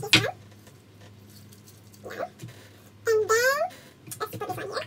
finish this one. And then let's put this one here.